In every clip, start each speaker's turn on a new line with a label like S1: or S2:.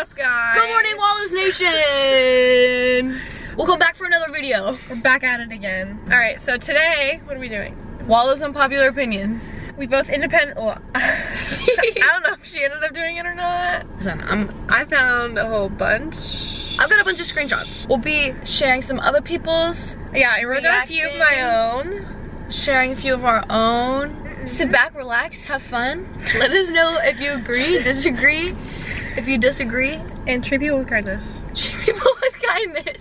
S1: up, guys?
S2: Good morning, Wallows Nation! Welcome back for another video.
S1: We're back at it again. All right, so today, what are we doing?
S2: Wallows unpopular opinions.
S1: We both independent. Well, I don't know if she ended up doing it or not.
S2: Listen, I'm,
S1: I found a whole bunch.
S2: I've got a bunch of screenshots. We'll be sharing some other people's,
S1: Yeah, I wrote down a few of my own.
S2: sharing a few of our own. Sit back, relax, have fun. Let us know if you agree, disagree. If you disagree,
S1: And treat people with kindness.
S2: treat people with kindness.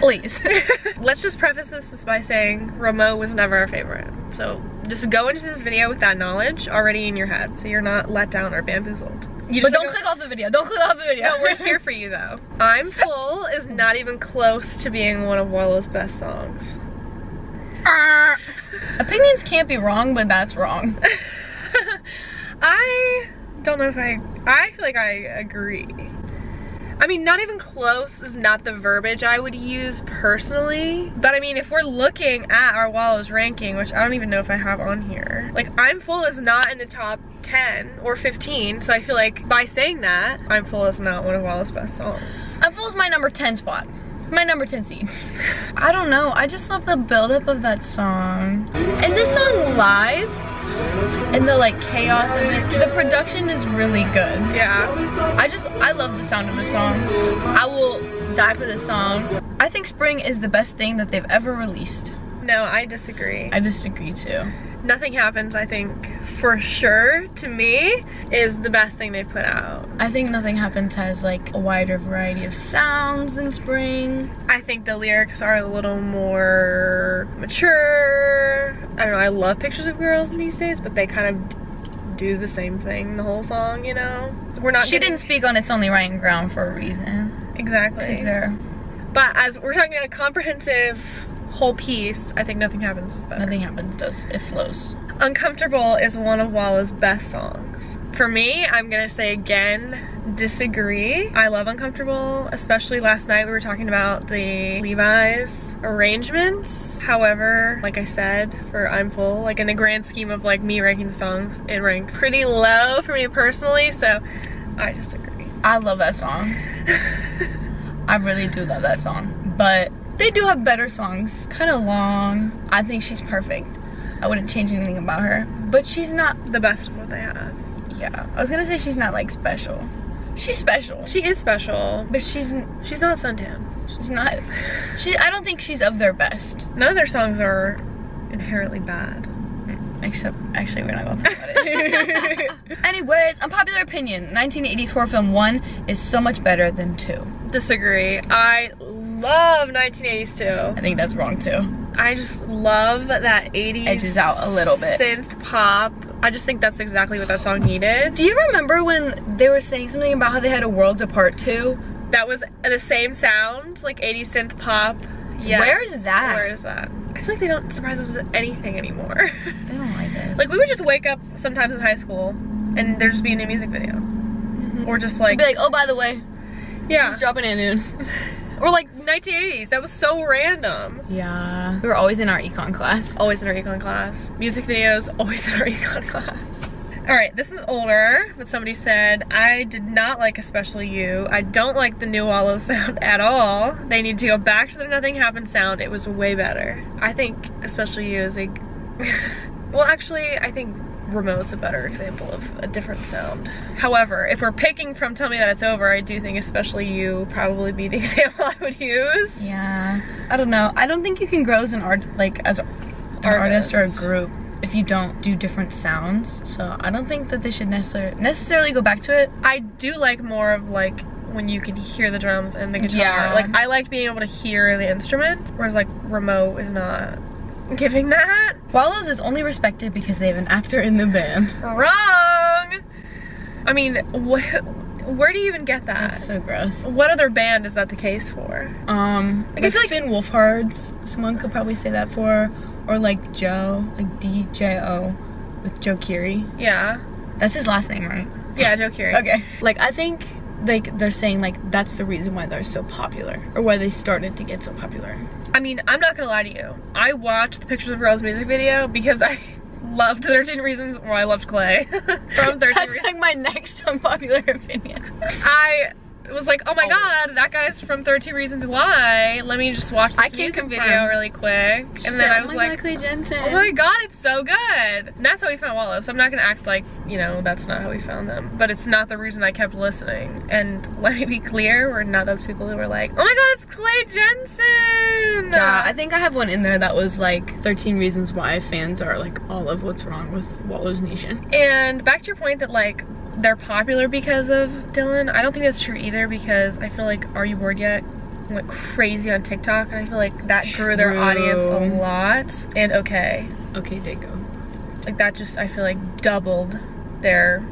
S2: Please.
S1: Let's just preface this by saying Remote was never our favorite. So just go into this video with that knowledge already in your head so you're not let down or bamboozled. You
S2: But don't click off the video. Don't click off the video.
S1: No, we're here for you though. I'm Full is not even close to being one of Wallow's best songs.
S2: Uh, Opinions can't be wrong, but that's wrong.
S1: I don't know if I, I feel like I agree. I mean, not even close is not the verbiage I would use personally. But I mean, if we're looking at our Wallows ranking, which I don't even know if I have on here, like I'm Full is not in the top 10 or 15. So I feel like by saying that, I'm Full is not one of Wallow's best songs.
S2: I'm Full is my number 10 spot. My number 10 seed. I don't know. I just love the buildup of that song. And this song live, and the like chaos of it, the production is really good.
S1: Yeah.
S2: I just, I love the sound of the song. I will die for this song. I think Spring is the best thing that they've ever released.
S1: No, I disagree.
S2: I disagree too.
S1: Nothing Happens, I think, for sure, to me, is the best thing they've put out.
S2: I think Nothing Happens has like a wider variety of sounds than Spring.
S1: I think the lyrics are a little more mature. I don't know, I love pictures of girls these days, but they kind of do the same thing the whole song, you know? We're not
S2: She
S1: getting-
S2: didn't speak on It's Only Right and Ground for a reason.
S1: Exactly.
S2: Because they're,
S1: But as we're talking about a comprehensive whole piece, I think Nothing Happens is better.
S2: Nothing Happens does, it flows.
S1: Uncomfortable is one of Wallows' best songs. For me, I'm gonna say again, disagree. I love Uncomfortable, especially last night we were talking about the Levi's arrangements. However, like I said, for I'm Full, like in the grand scheme of like me ranking the songs, it ranks pretty low for me personally, so I disagree.
S2: I love that song. I really do love that song. But they do have better songs. Kind of long. I think she's perfect. I wouldn't change anything about her. But she's not,
S1: The best of what they have.
S2: yeah. I was gonna say she's not like special. She's special.
S1: She is special.
S2: But she's
S1: She's not suntan.
S2: she's not she I don't think she's of their best.
S1: None of their songs are inherently bad.
S2: Mm, except actually we're not gonna talk about it. Anyways, unpopular opinion. 1980s horror film 1 is so much better than 2.
S1: Disagree. I love 1980s too.
S2: I think that's wrong too.
S1: I just love that 80s
S2: Edges out a little bit.
S1: synth pop. I just think that's exactly what that song needed.
S2: Do you remember when they were saying something about how they had a Worlds Apart too?
S1: That was the same sound, like 80s synth pop. Yeah.
S2: Where is that?
S1: Where is that? I feel like they don't surprise us with anything anymore.
S2: I don't like it.
S1: like we would just wake up sometimes in high school and there'd just be a new music video. Mm-hmm. Or just like,
S2: be like, oh, by the way,
S1: yeah.
S2: just dropping at noon.
S1: Or like 1980s. That was so random.
S2: Yeah. We were always in our econ class.
S1: Always in our econ class. Music videos, always in our econ class. All right, this is older, but somebody said, I did not like Especially You. I don't like the new Wallow sound at all. They need to go back to the Nothing Happened sound. It was way better. I think Especially You is a... well, actually, I think Remote's a better example of a different sound. However, if we're picking from Tell Me That It's Over, I do think Especially You probably be the example I would use.
S2: Yeah. I don't know. I don't think you can grow as an art, like, as an artist or a group if you don't do different sounds. So I don't think that they should necessarily necessarily go back to it.
S1: I do like more of like when you can hear the drums and the guitar.
S2: Yeah.
S1: Like I like being able to hear the instrument, whereas like remote is not giving that.
S2: Wallows is only respected because they have an actor in the band.
S1: Wrong. I mean, wh- where do you even get that?
S2: That's so gross.
S1: what other band is that the case for?
S2: Um,
S1: Like, I
S2: like
S1: feel like-
S2: Finn Wolfhard's, someone could probably say that for, or like Joe, like D J O, with Joe Keery.
S1: Yeah.
S2: That's his last name, right?
S1: Yeah, Joe Keery.
S2: Okay. Like I think like they're saying like that's the reason why they're so popular or why they started to get so popular.
S1: I mean, I'm not gonna lie to you. I watched the Pictures of Girls music video because I loved 13 Reasons Why I loved Clay from 13
S2: That's
S1: Reasons.
S2: like my next unpopular opinion.
S1: I was like, oh my
S2: Oh.
S1: god, that guy's from 13 Reasons Why. Let me just watch this
S2: I
S1: music
S2: confirm.
S1: video really quick. And then I was oh like,
S2: Clay Jensen.
S1: oh my god, it's so good. And that's how we found Wallow. So I'm not gonna act like, you know, that's not how we found them. But it's not the reason I kept listening. And let me be clear, we're not those people who were like, oh my god, it's Clay Jensen.
S2: Yeah, I think I have one in there that was like 13 reasons why fans are like all of what's wrong with Wallow's Nation.
S1: And back to your point that like they're popular because of Dylan. I don't think that's true either because I feel like Are You Bored Yet went crazy on TikTok and I feel like that grew their audience a lot. And okay,
S2: Okay, did go.
S1: like that just I feel like doubled their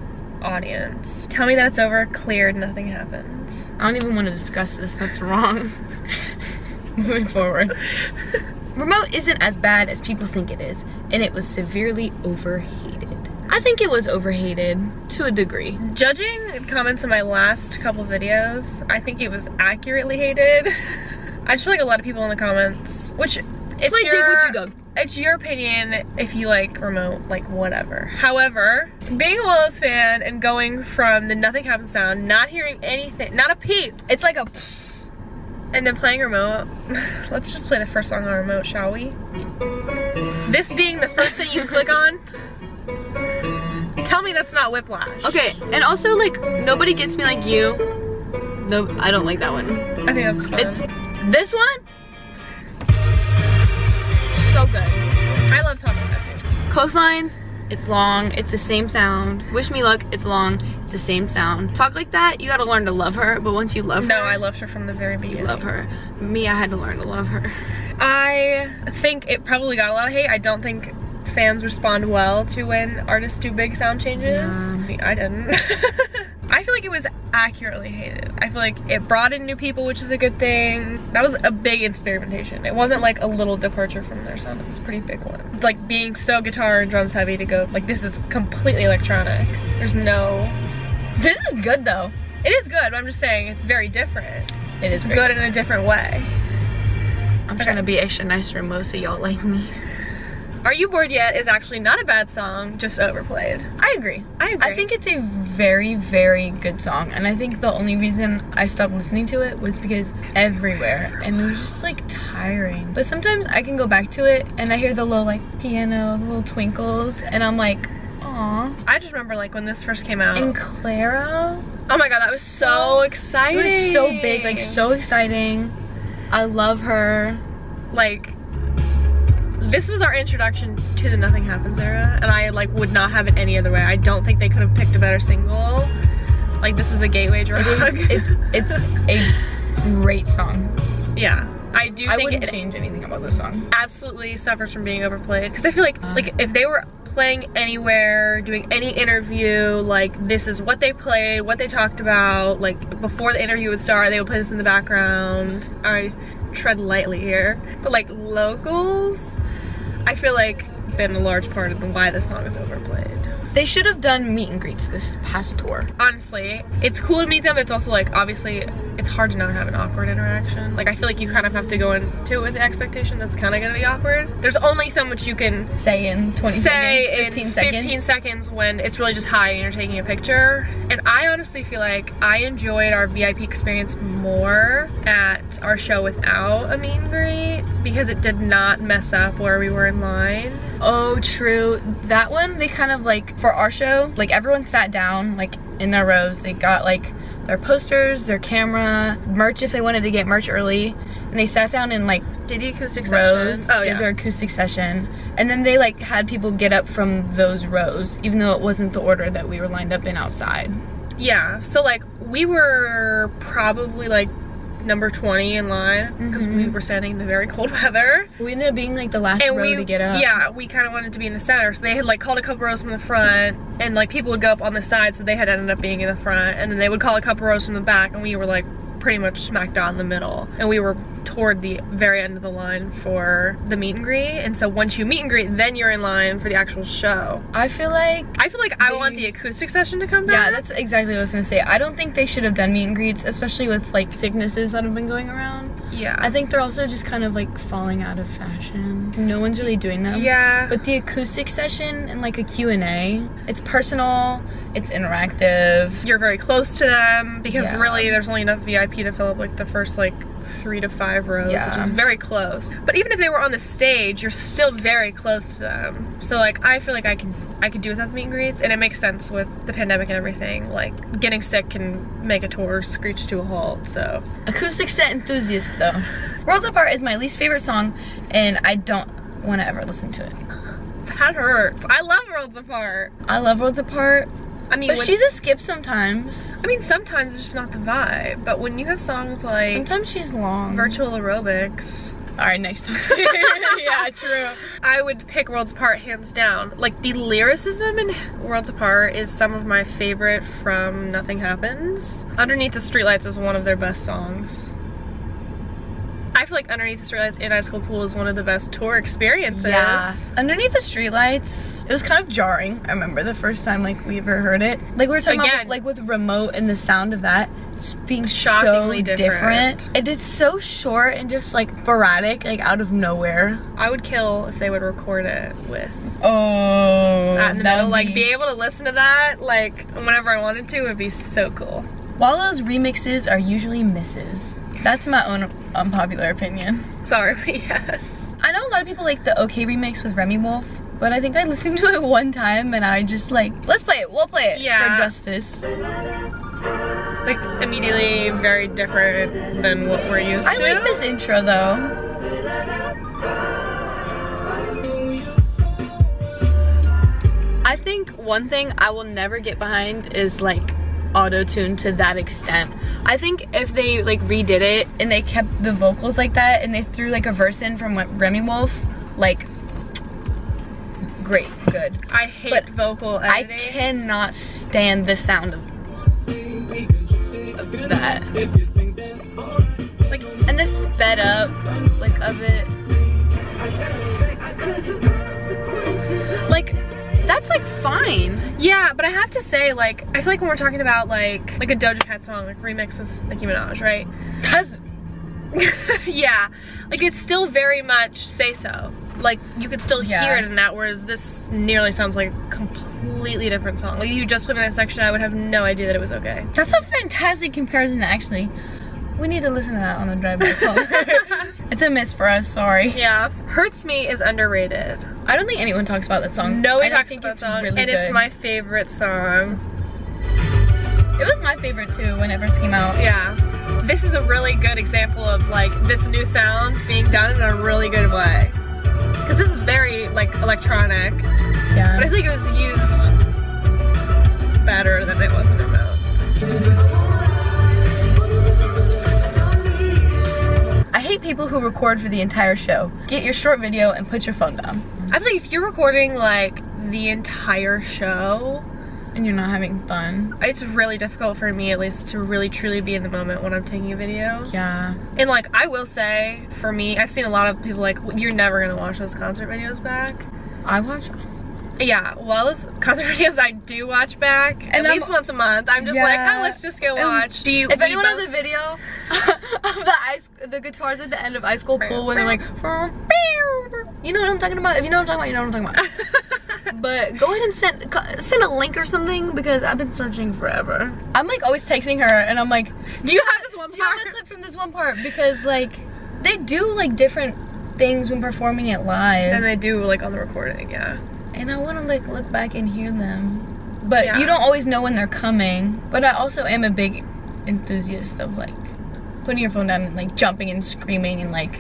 S1: audience. Tell me that's over, cleared, nothing happens.
S2: I don't even want to discuss this. That's wrong. Moving forward. Remote isn't as bad as people think it is, and it was severely overhated. I think it was overhated to a degree.
S1: Judging comments in my last couple videos, I think it was accurately hated. I just feel like a lot of people in the comments, which it's
S2: Like,
S1: your,
S2: what you
S1: it's your opinion if you like remote, like whatever. However, being a Wallows fan and going from the nothing happens sound, not hearing anything, not a peep,
S2: It's like a
S1: and then playing remote, let's just play the first song on remote, shall we? This being the first thing you click on, tell me that's not Whiplash.
S2: Okay, and also like nobody gets me like you. No, I don't like that one.
S1: I think that's fun.
S2: It's this one. So good.
S1: I love talking about too.
S2: Coastlines, it's long, it's the same sound. Wish me luck, it's long, it's the same sound. Talk like that, you gotta learn to love her, but once you love
S1: No,
S2: her, no,
S1: I loved her from the very
S2: you
S1: beginning.
S2: love her. Me, I had to learn to love her.
S1: I think it probably got a lot of hate. I don't think fans respond well to when artists do big sound changes.
S2: Yeah.
S1: I didn't. I feel like it was accurately hated. I feel like it brought in new people, which is a good thing. That was a big experimentation. It wasn't like a little departure from their sound. It was a pretty big one. Like being so guitar and drums heavy to go, like this is completely electronic. There's no,
S2: This is good though.
S1: it is good, but I'm just saying it's very different.
S2: It is
S1: It's good in a different way.
S2: I'm trying to be extra nice to Remote so y'all like me.
S1: Are You Bored Yet is actually not a bad song, just overplayed.
S2: I agree.
S1: I agree.
S2: I think it's a very, very good song. And I think the only reason I stopped listening to it was because everywhere. And it was just like tiring. But sometimes I can go back to it and I hear the little like piano, the little twinkles. And I'm like, aw.
S1: I just remember like when this first came out.
S2: And Clairo,
S1: oh my god, that was so,
S2: So- it was so big, like so exciting. I love her.
S1: like this was our introduction to the Nothing Happens era, and I like would not have it any other way. I don't think they could have picked a better single. Like this was a gateway drug.
S2: It is, it, it's a great song.
S1: yeah, I do
S2: I
S1: think
S2: wouldn't
S1: it
S2: change anything about this song.
S1: absolutely suffers from being overplayed because I feel like like if they were playing anywhere, doing any interview, like this is what they played, what they talked about, like before the interview would start, they would play this in the background. I tread lightly here, but like locals, I feel like been a large part of why the song is overplayed.
S2: They should have done meet and greets this past tour.
S1: Honestly, it's cool to meet them. But it's also like obviously it's hard to not have an awkward interaction. Like I feel like you kind of have to go into it with the expectation that's kind of gonna be awkward. There's only so much you can
S2: Say in 20
S1: say
S2: seconds, 15
S1: in
S2: seconds.
S1: 15 seconds when it's really just hi and you're taking a picture. And I honestly feel like I enjoyed our VIP experience more at our show without a meet and greet because it did not mess up where we were in line.
S2: Oh, true. That one, they kind of like, for our show, like everyone sat down, like in their rows. They got like their posters, their camera, merch if they wanted to get merch early. And they sat down in like
S1: Did the acoustic
S2: rows,
S1: session? Oh
S2: did
S1: yeah.
S2: their acoustic session. And then they like had people get up from those rows, even though it wasn't the order that we were lined up in outside.
S1: Yeah, so like we were probably like number 20 in line because we
S2: Mhm.
S1: were standing in the very cold weather.
S2: We ended up being like the last
S1: And
S2: row
S1: we,
S2: to get up.
S1: yeah, we kind of wanted to be in the center. So they had like called a couple rows from the front and like people would go up on the side. So they had ended up being in the front and then they would call a couple rows from the back and we were like pretty much smack down in the middle. And we were toward the very end of the line for the meet and greet. And so once you meet and greet, then you're in line for the actual show.
S2: I feel like
S1: I feel like I want the acoustic session to come back.
S2: Yeah, that's exactly what I was gonna say. I don't think they should have done meet and greets, especially with like sicknesses that have been going around.
S1: Yeah.
S2: I think they're also just kind of like falling out of fashion. No one's really doing them.
S1: yeah.
S2: But the acoustic session and like a Q&A, it's personal, it's interactive.
S1: you're very close to them because
S2: Yeah.
S1: really there's only enough VIP to fill up like the first like three to five rows,
S2: Yeah.
S1: which is very close. But even if they were on the stage, you're still very close to them. So like I feel like I can I could do without the meet and greets and it makes sense with the pandemic and everything. Like getting sick can make a tour screech to a halt. So
S2: Acoustic set enthusiast though. Worlds Apart is my least favorite song and I don't want to ever listen to it.
S1: that hurts. I love Worlds Apart.
S2: I love Worlds Apart,
S1: I mean,
S2: but
S1: when-
S2: she's a skip sometimes.
S1: I mean, sometimes it's just not the vibe. But when you have songs like
S2: Sometimes she's long.
S1: Virtual Aerobics,
S2: All right, next time. yeah, true.
S1: I would pick Worlds Apart hands down. Like the lyricism in Worlds Apart is some of my favorite from Nothing Happens. Underneath the Streetlights is one of their best songs. I feel like Underneath the Streetlights in High School Pool is one of the best tour experiences.
S2: Yeah. Underneath the streetlights, it was kind of jarring. I remember the first time like we ever heard it. Like we were talking
S1: Again.
S2: about like with remote and the sound of that just being
S1: Shockingly
S2: so
S1: different.
S2: different. And it's so short and just like sporadic, like out of nowhere.
S1: I would kill if they would record it with
S2: Oh,
S1: that in the middle. Like be able to listen to that like whenever I wanted to would be so cool.
S2: Wallow's remixes are usually misses. That's my own unpopular opinion.
S1: Sorry, but yes.
S2: I know a lot of people like the OK remix with Remi Wolf, but I think I listened to it one time and I just like, let's play it, we'll play it
S1: Yeah.
S2: for justice.
S1: Like immediately very different than what we're used
S2: I
S1: to.
S2: I like this intro though. I think one thing I will never get behind is like auto-tune to that extent. I think if they like redid it and they kept the vocals like that and they threw like a verse in from what Remi Wolf, like great, good.
S1: I hate
S2: But
S1: vocal
S2: I cannot stand the sound of that.
S1: like
S2: And this sped up, like of it. Like, that's like fine.
S1: yeah, but I have to say, like, I feel like when we're talking about like like a Doja Cat song, like remix with Nicki Minaj, right?
S2: That's
S1: yeah, like it's still very much say so. Like you could still
S2: Yeah.
S1: hear it in that, whereas this nearly sounds like a completely different song. Like you just put me in that section, I would have no idea that it was okay.
S2: that's a fantastic comparison actually. We need to listen to that on the drive back home. it's a miss for us, sorry.
S1: Yeah, Hurts Me is underrated.
S2: I don't think anyone talks about that song. No don't
S1: talks about that song,
S2: really
S1: and it's my favorite song.
S2: It was my favorite too when it first came out.
S1: Yeah. This is a really good example of like this new sound being done in a really good way. Because this is very like electronic, Yeah. but I think it was used better than it was in mouth.
S2: I hate people who record for the entire show. Get your short video and put your phone down.
S1: I feel like if you're recording like the entire show,
S2: And you're not having fun.
S1: it's really difficult for me at least to really truly be in the moment when I'm taking a video.
S2: Yeah.
S1: And like I will say, for me, I've seen a lot of people like, you're never gonna watch those concert videos back.
S2: I watch
S1: Yeah, well, those concert videos I do watch back at
S2: And I'm-
S1: least once a month. I'm just like,
S2: Yeah.
S1: oh, let's just go watch. Do you?
S2: If anyone has a video of the ice, the guitars at the end of Ice School Pool when they're like, you know what I'm talking about. If you know what I'm talking about, you know what I'm talking about. but go ahead and send send a link or something because I've been searching forever. I'm like always texting her and I'm like,
S1: do you have this one
S2: do you have a clip from this one part? Because like they do like different things when performing it live,
S1: And they do like on the recording, yeah.
S2: and I want to like look back and hear them. But
S1: Yeah.
S2: you don't always know when they're coming. But I also am a big enthusiast of like putting your phone down and like jumping and screaming and like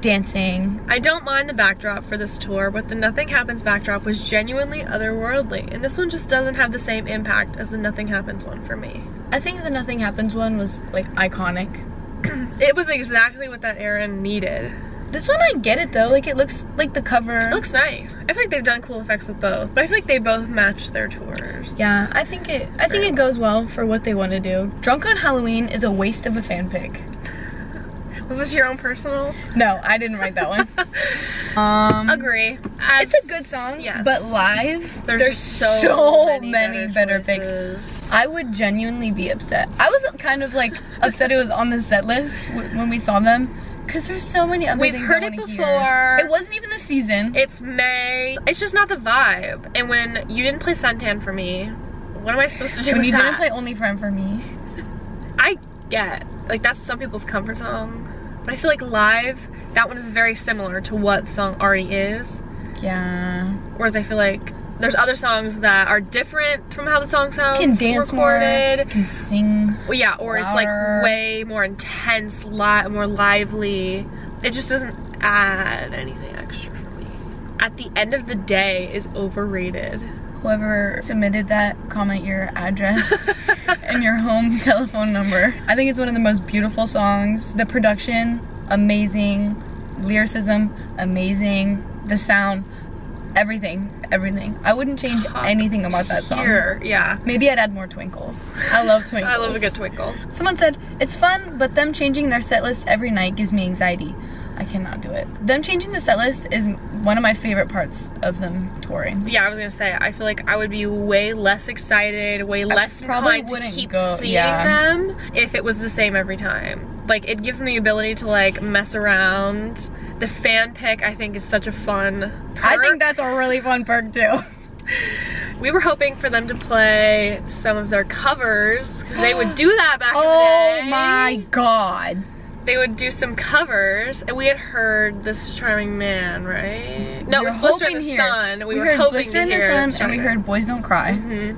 S2: dancing.
S1: I don't mind the backdrop for this tour, but the Nothing Happens backdrop was genuinely otherworldly, and this one just doesn't have the same impact as the Nothing Happens one for me.
S2: I think the Nothing Happens one was like iconic.
S1: It was exactly what that era needed.
S2: This one I get it though, like it looks like the cover.
S1: It looks nice. I feel like they've done cool effects with both, but I feel like they both match their tours.
S2: yeah, I think it I think it goes well for what they want to do. Drunk on Halloween is a waste of a fan pick.
S1: Was this your own personal?
S2: No, I didn't write that one. Um,
S1: Agree. As-
S2: It's a good song,
S1: Yes.
S2: but live,
S1: There's,
S2: there's,
S1: so,
S2: so,
S1: many,
S2: many, better, picks. I would genuinely be upset. I was kind of like upset it was on the set list w- when we saw them because there's so many other
S1: We've
S2: things
S1: heard it before.
S2: Hear. It wasn't even the season.
S1: It's May. It's just not the vibe. And when you didn't play Suntan for me, what am I supposed to do
S2: when you
S1: that?
S2: didn't play Only Friend for me.
S1: I get like that's some people's comfort song, but I feel like live that one is very similar to what the song already is.
S2: Yeah.
S1: Whereas I feel like there's other songs that are different from how the song sounds
S2: Can dance
S1: recorded.
S2: more. Can sing.
S1: Well, yeah, or it's like way more intense, li- more lively. It just doesn't add anything extra for me. At the end of the day, is overrated.
S2: Whoever submitted that, comment your address and your home telephone number. I think it's one of the most beautiful songs. The production, amazing. Lyricism, amazing. The sound, everything, everything. I wouldn't change
S1: Top
S2: anything about that song.
S1: Here, yeah.
S2: Maybe I'd add more twinkles. I love twinkles.
S1: I love a good twinkle.
S2: Someone said, it's fun, but them changing their set list every night gives me anxiety. I cannot do it. Them changing the set list is one of my favorite parts of them touring.
S1: Yeah, I was gonna say, I feel like I would be way less excited, way less
S2: probably
S1: inclined to keep
S2: go-
S1: seeing
S2: yeah.
S1: them if it was the same every time. Like, it gives them the ability to, like, mess around. The fan pick, I think, is such a fun perk.
S2: I think that's a really fun perk too.
S1: We were hoping for them to play some of their covers, because they would do that back in the
S2: Oh my god.
S1: They would do some covers, and we had heard This Charming Man, right? No,
S2: We
S1: it was Blister in the
S2: here.
S1: Sun. We, were hoping
S2: Blister
S1: to
S2: in the Sun and we heard Boys Don't Cry.
S1: Mhm.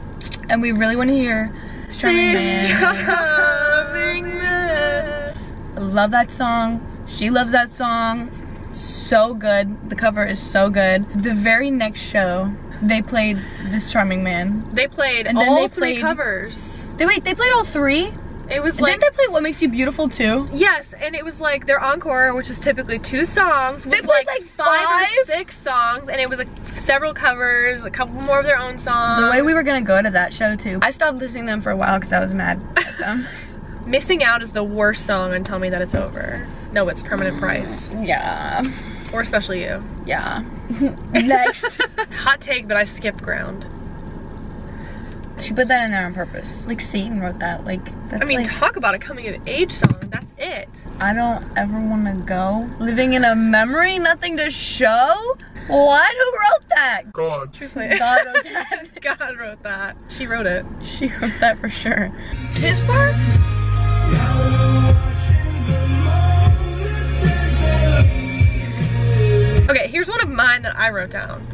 S2: And we really want to hear Charming
S1: This
S2: Man.
S1: charming man.
S2: I love that song. She loves that song. So good. The cover is so good. The very next show, they played This Charming Man.
S1: They played
S2: And then
S1: all
S2: they
S1: three
S2: played-
S1: covers.
S2: They wait, they played all three?
S1: It was like
S2: Didn't they play What Makes You Beautiful too?
S1: yes, and it was like their encore, which is typically two songs, was
S2: They played,
S1: like,
S2: like,
S1: five, or six songs, and it was like several covers, a couple more of their own songs.
S2: The way we were gonna go to that show too. I stopped listening to them for a while because I was mad at them.
S1: missing out is the worst song and Tell Me That It's Over. No, it's Permanent mm, Price,
S2: yeah.
S1: or especially you.
S2: Yeah. Next.
S1: Hot take, but I skipped ground.
S2: She put that in there on purpose. Like Satan wrote that. Like that's
S1: I mean,
S2: like
S1: talk about a coming of age song. That's it.
S2: I don't ever want to go. Living in a memory, nothing to show. What? Who wrote that?
S3: God.
S1: True play.
S2: God wrote that.
S1: God wrote that. She wrote it.
S2: She wrote that for sure. His part?
S1: Okay, here's one of mine that I wrote down.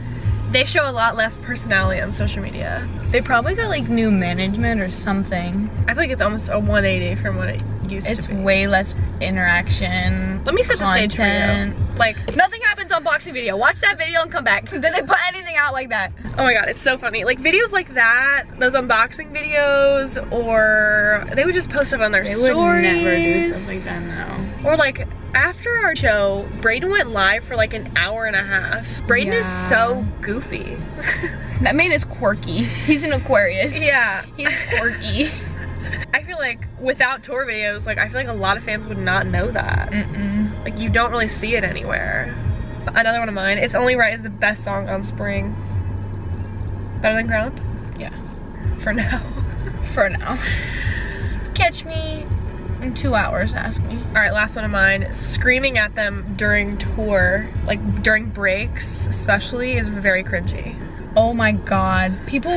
S1: They show a lot less personality on social media.
S2: They probably got like new management or something.
S1: I feel like it's almost a 180 from what it used
S2: It's
S1: to be.
S2: It's way less interaction.
S1: Let me set the stage for you. Like,
S2: Nothing happens on boxing video. Watch that video and come back. Did they put anything out like that.
S1: oh my god, it's so funny. Like videos like that, those unboxing videos, or they would just post up on their
S2: They
S1: stories.
S2: would never do stuff like that now.
S1: Or like after our show, Braeden went live for like an hour and a half. Braeden is so goofy.
S2: That man is quirky. He's an Aquarius.
S1: yeah.
S2: He's quirky.
S1: I feel like without tour videos, like I feel like a lot of fans would not know that.
S2: Mm-mm.
S1: Like you don't really see it anywhere. Another one of mine, It's Only Right is the best song on Spring. Better than Ground?
S2: Yeah.
S1: For now.
S2: For now. Catch me in two hours, ask me.
S1: Alright, last one of mine. Screaming at them during tour, like during breaks especially, is very cringy.
S2: Oh my god. People,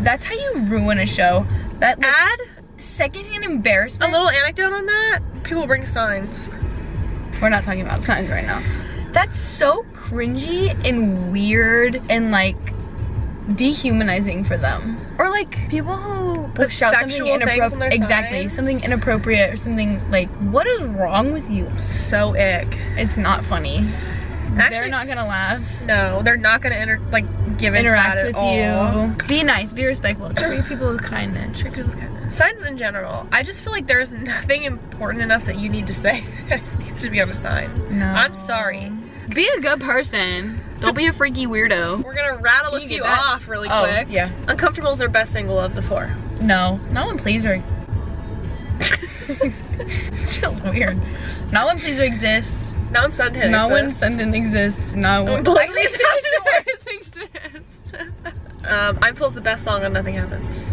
S2: that's how you ruin a show. That like,
S1: Add
S2: secondhand embarrassment.
S1: a little anecdote on that. People bring signs.
S2: We're not talking about signs right now. That's so cringy and weird and like dehumanizing for them. Or like people who push out something
S1: things on their
S2: inappropriate. Exactly,
S1: signs.
S2: something inappropriate or something like, what is wrong with you?
S1: So ick.
S2: It's not funny. They're not gonna laugh.
S1: No, they're not gonna inter like give
S2: Interact with you. Be nice. Be respectful. Treat people with kindness.
S1: Treat people with kindness. Signs in general. I just feel like there's nothing important enough that you need to say that needs to be on a sign.
S2: No.
S1: I'm sorry.
S2: Be a good person. Don't be a freaky weirdo.
S1: We're gonna rattle
S2: Can
S1: a
S2: you
S1: few off really
S2: Oh,
S1: quick.
S2: yeah.
S1: Uncomfortable is their best single of the four.
S2: No. No one pleaser. This feels weird. Not when Please exists.
S1: Not when Suntan
S2: Not when
S1: exists.
S2: Suntan exists. Not when.
S1: Well,
S2: I
S1: at least
S2: guess
S1: exist. um, I pulls the best song on Nothing Happens.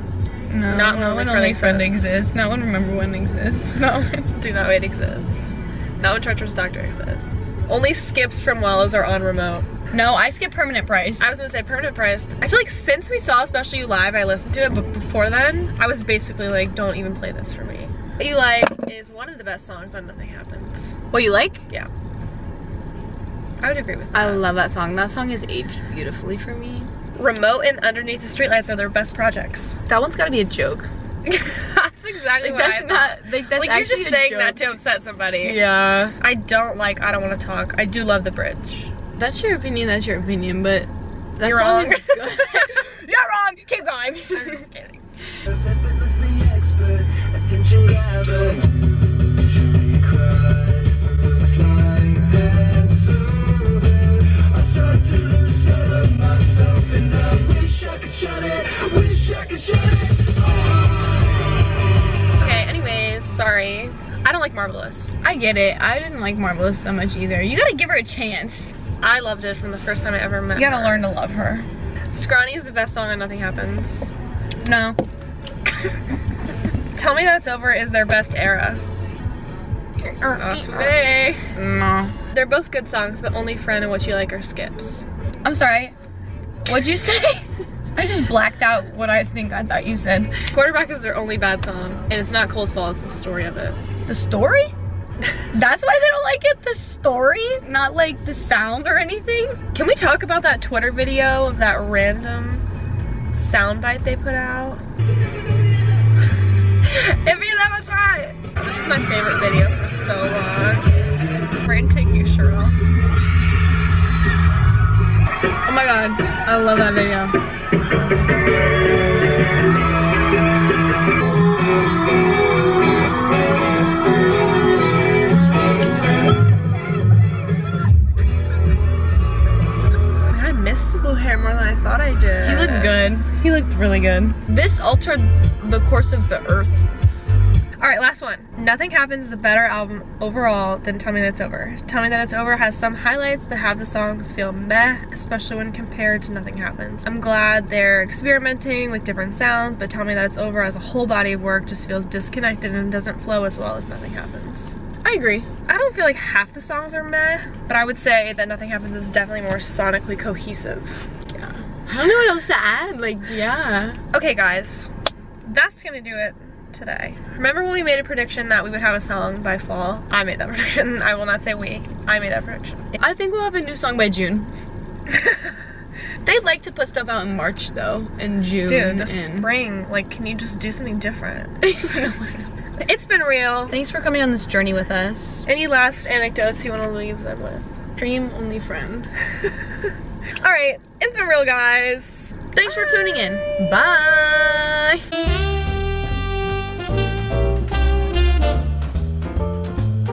S2: No,
S1: Not
S2: not,
S1: when
S2: when
S1: Only
S2: only
S1: Friend
S2: friend
S1: exists.
S2: exists. Not when remember when exists. Not when.
S1: Do Not Wait exists. Not when Treacherous Doctor exists. Only skips from Wells are on remote.
S2: No, I skip permanent price.
S1: I was gonna say permanent price. I feel like since we saw Especially You live, I listened to it, but before then, I was basically like, don't even play this for me. What You Like is one of the best songs on Nothing Happens.
S2: what you like?
S1: Yeah. I would agree with that.
S2: I love that song. That song has aged beautifully for me.
S1: Remote and Underneath the Streetlights are their best projects.
S2: That one's got to be a joke.
S1: that's exactly
S2: Like
S1: what I
S2: that's
S1: thought.
S2: not like that's
S1: like you're just saying
S2: joke.
S1: that to upset somebody.
S2: Yeah.
S1: I don't like I don't want to talk. I do love the bridge.
S2: That's your opinion. That's your opinion. But that
S1: You're
S2: song
S1: wrong.
S2: is good. You're wrong. Keep going.
S1: I'm just kidding.
S3: Effortlessly expert, attention grabber. Should we cry? Looks like that's over. I start to lose sight of myself, and I wish I could shut it. Wish I could shut it.
S1: Okay, anyways, sorry. I don't like Marvelous.
S2: I get it. I didn't like Marvelous so much either. You gotta give her a chance.
S1: I loved it from the first time I ever met
S2: You gotta
S1: her.
S2: learn to love her.
S1: Scrawny is the best song on Nothing Happens.
S2: No.
S1: Tell Me That's Over is their best era. Not today. Eh.
S2: No.
S1: They're both good songs, but only Friend and What You Like are skips.
S2: I'm sorry. What'd you say? I just blacked out what I think I thought you said.
S1: Quarterback is their only bad song, and it's not Cole's fault, it's the story of it.
S2: The story? That's why they don't like it? The story? Not like the sound or anything?
S1: Can we talk about that Twitter video of that random soundbite they put out? if you never try it. This is my favorite video for so long. We're gonna take your shirt off.
S2: Oh my god. I love that video.
S1: Did.
S2: He looked good. He looked really good. This altered the course of the earth.
S1: All right, last one. Nothing Happens is a better album overall than Tell Me That It's Over. Tell Me That It's Over has some highlights, but half the songs feel meh, especially when compared to Nothing Happens. I'm glad they're experimenting with different sounds, but Tell Me That It's Over as a whole body of work just feels disconnected and doesn't flow as well as Nothing Happens.
S2: I agree.
S1: I don't feel like half the songs are meh, but I would say that Nothing Happens is definitely more sonically cohesive.
S2: I don't know what else to add. Like, yeah.
S1: Okay, guys, that's gonna do it today. Remember when we made a prediction that we would have a song by fall? I made that prediction. I will not say we. I made that prediction.
S2: I think we'll have a new song by June. They like to put stuff out in March though, in June.
S1: Dude, the
S2: and-
S1: spring, like, can you just do something different? It's been real.
S2: Thanks for coming on this journey with us.
S1: Any last anecdotes you want to leave them with?
S2: Dream only friend.
S1: All right, it's been real, guys.
S2: Thanks for tuning in. Bye.